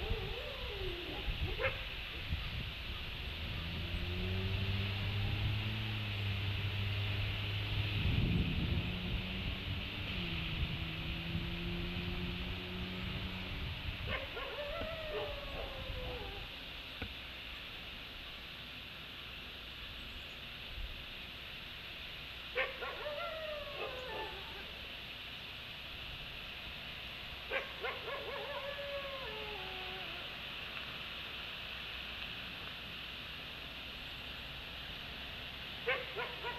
Ha ha ha!